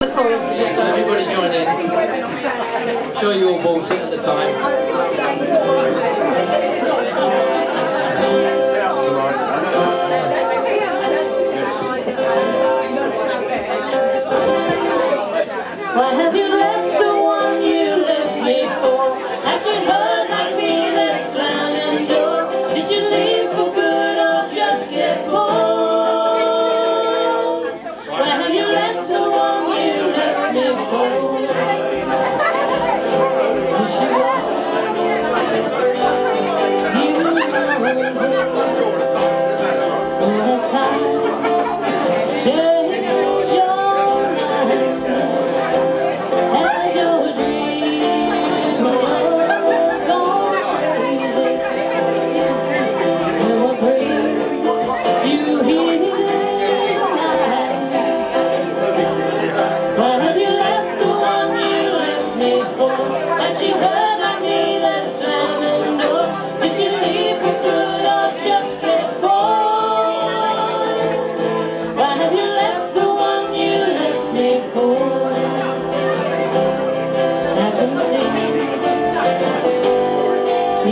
The chorus everybody join in. I'm sure you all bought it at the time. time.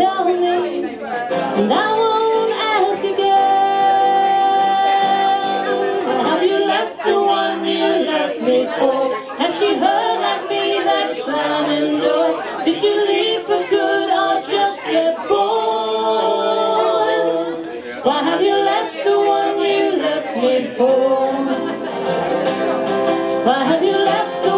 telling me And I won't ask again Have you left the one you left me for? Has she heard like me that slamming door? Did you leave for good or just get bored? Why have you left the one you left me for? Why have you left